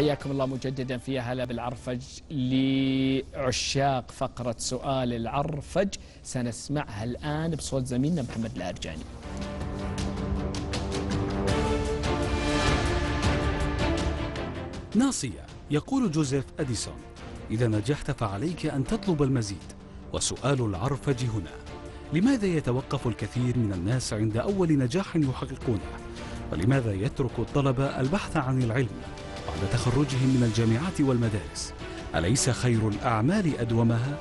حياكم الله مجددا في هلا بالعرفج لعشاق فقرة سؤال العرفج. سنسمعها الآن بصوت زميلنا محمد الأرجاني. ناصية يقول جوزيف أديسون إذا نجحت فعليك أن تطلب المزيد. وسؤال العرفج هنا لماذا يتوقف الكثير من الناس عند أول نجاح يحققونه؟ ولماذا يترك الطلبة البحث عن العلم؟ بعد تخرجهم من الجامعات والمدارس. أليس خير الأعمال أدومها؟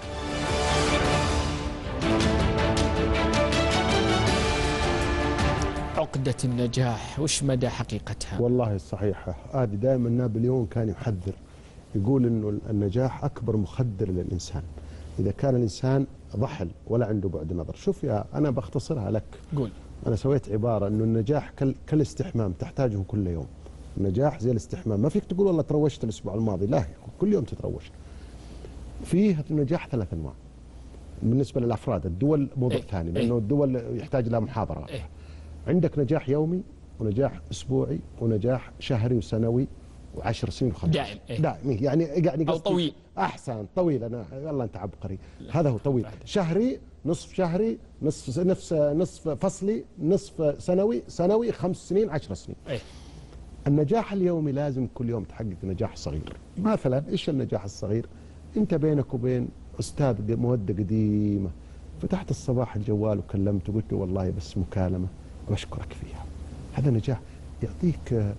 عقدة النجاح وش مدى حقيقتها؟ والله صحيحة. هذه دائما نابليون كان يحذر. يقول إنه النجاح أكبر مخدر للإنسان. إذا كان الإنسان ضحل ولا عنده بعد نظر. شوف يا أنا بختصرها لك. قول. أنا سويت عبارة إنه النجاح كال كالاستحمام تحتاجه كل يوم. النجاح زي الاستحمام ما فيك تقول والله تروشت الأسبوع الماضي لا كل يوم تتروش فيه النجاح ثلاث أنواع بالنسبة للأفراد الدول موضوع إيه، ثاني إيه. لأنه الدول يحتاج لها محاضره إيه. عندك نجاح يومي ونجاح أسبوعي ونجاح شهري وسنوي وعشر سنين وخمس دائم، إيه. دائم إيه. يعني يعني قصدي- طويل. أحسن طويل أنا والله أنت عبقري هذا هو طويل شهري نصف شهري نصف نفس نصف فصلي نصف سنوي سنوي خمس سنين عشر سنين إيه. النجاح اليومي لازم كل يوم تحقق نجاح صغير. مثلا إيش النجاح الصغير؟ أنت بينك وبين أستاذ مودة قديمة فتحت الصباح الجوال وكلمته وقلت له والله بس مكالمة واشكرك فيها. هذا نجاح يعطيك آه،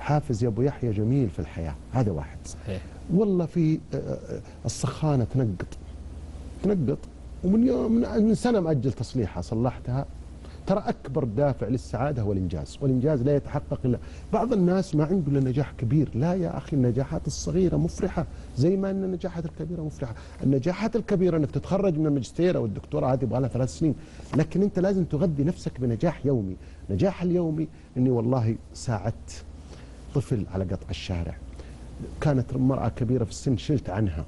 حافز يا أبو يحيى جميل في الحياة. هذا واحد. صحيح. والله في آه، آه، السخانة تنقط. تنقط ومن يوم من- من سنة مأجل تصليحها صلحتها. ترى أكبر دافع للسعادة هو الإنجاز والإنجاز لا يتحقق إلا بعض الناس ما عنده إلا نجاح كبير لا يا أخي النجاحات الصغيرة مفرحة زي ما إن النجاحات الكبيرة مفرحة النجاحات الكبيرة إنك تتخرج من الماجستير أو الدكتوراه هذه يبغى لها ثلاث سنين لكن أنت لازم تغذي نفسك بنجاح يومي نجاح اليومي إني والله ساعدت طفل على قطع الشارع كانت امراه كبيرة في السن شلت عنها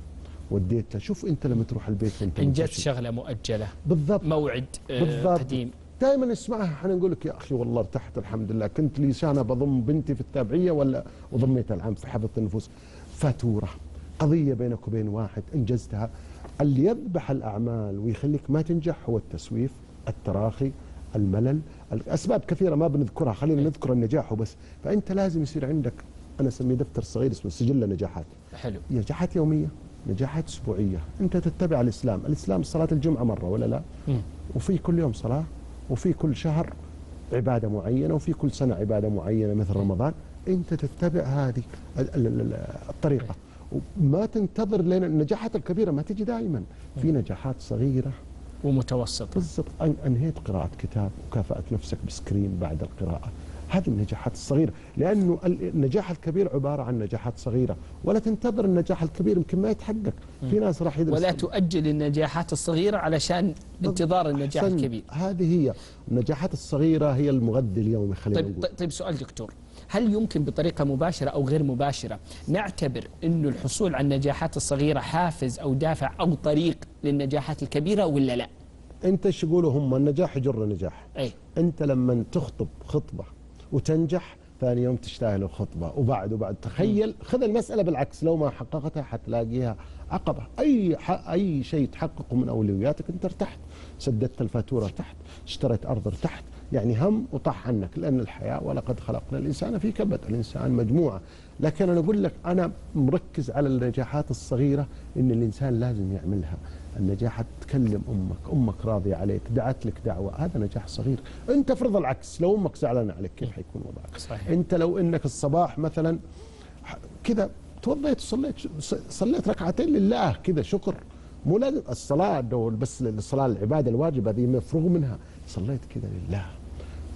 وديتها شوف أنت لما تروح البيت وأنت انجزت منتشي. شغلة مؤجلة بالضبط. موعد آه، بالضبط. قديم. دائما نسمعها إحنا نقول لك يا أخي والله ارتحت الحمد لله. كنت لي سنه بضم بنتي في التابعية ولا وضميتها العام في حفظ النفوس. فاتورة. قضية بينك وبين واحد إنجزتها. اللي يذبح الأعمال ويخليك ما تنجح هو التسويف التراخي الملل. اسباب كثيرة ما بنذكرها. خلينا نذكر النجاح وبس. فأنت لازم يصير عندك أنا أسميه دفتر صغير اسمه سجل نجاحات. حلو. نجاحات يومية نجاحات أسبوعية. أنت تتبع الإسلام. الإسلام صلاة الجمعة مرة ولا لا؟ مم. وفي كل يوم صلاة؟ وفي كل شهر عبادة معينة وفي كل سنة عبادة معينة مثل رمضان. أنت تتبع هذه ال- ال- ال- الطريقة. وما تنتظر لأن النجاحات الكبيرة ما تجي دائما. في نجاحات صغيرة. ومتوسطة. بالضبط. أن- أنهيت قراءة كتاب وكافأت نفسك بسكرين بعد القراءة. هذه النجاحات الصغيرة لأنه ال- النجاح الكبير عبارة عن نجاحات صغيرة ولا تنتظر النجاح الكبير يمكن ما يتحقق. في ناس راح يدرس ولا تؤجل النجاحات الصغيرة علشان انتظار النجاح. الكبير. هذه هي النجاحات الصغيرة هي المغذي اليومي خلينا طيب, نقول. طيب سؤال دكتور. هل يمكن بطريقة مباشرة أو غير مباشرة نعتبر أنه الحصول على النجاحات الصغيرة حافز أو دافع أو طريق للنجاحات الكبيرة ولا لا؟ إيش يقولوا هم؟ النجاح يجر النجاح. أي. أنت لما تخطب خطبة وتنجح ثاني يوم تشتهي له خطبة وبعد وبعد تخيل خذ المسألة بالعكس. لو ما حققتها حتلاقيها عقبة. أي. أي شيء تحققه من أولوياتك أنت ارتحت. سددت الفاتورة ارتحت اشتريت أرض ارتحت يعني هم وطاح عنك لأن الحياة ولقد خلقنا الإنسان في كبد. الإنسان مجموعة. لكن أنا أقول لك أنا مركز على النجاحات الصغيرة إن الإنسان لازم يعملها. النجاح تكلم أمك أمك راضية عليك دعت لك دعوة هذا نجاح صغير. أنت فرض العكس لو أمك زعلانة عليك كيف حيكون وضعك؟ صحيح. أنت لو إنك الصباح مثلا كذا توضيت وصليت صليت ركعتين لله كذا شكر. مو لازم الصلاة دول بس الصلاة العبادة الواجبة هذه مفروغ منها. صليت كذا لله.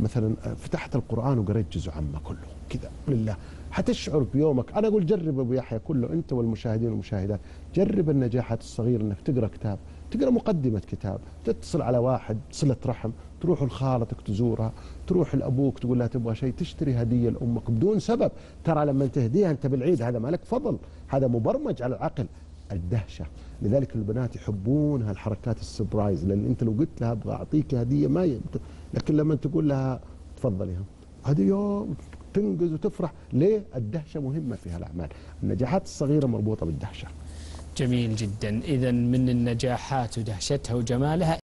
مثلا فتحت القرآن وقريت جزء عامة كله كذا لله. حتشعر بيومك. أنا أقول جرب أبو يحيى كله أنت والمشاهدين والمشاهدات. جرب النجاحات الصغيرة أنك تقرأ كتاب تقرأ مقدمة كتاب تتصل على واحد صلة رحم تروح لخالتك تزورها تروح لأبوك تقول له تبغى شيء تشتري هدية لأمك بدون سبب. ترى لما تهديها أنت بالعيد هذا مالك فضل. هذا مبرمج على العقل. الدهشة. لذلك البنات يحبون هالحركات السبرايز لأن أنت لو قلت لها أبغى أعطيك هدية ما ي... لكن لما تقول لها تفضلي يوم تنجز وتفرح. ليه؟ الدهشة مهمة في هالأعمال. النجاحات الصغيرة مربوطة بالدهشة. جميل جدا. إذا من النجاحات ودهشتها وجمالها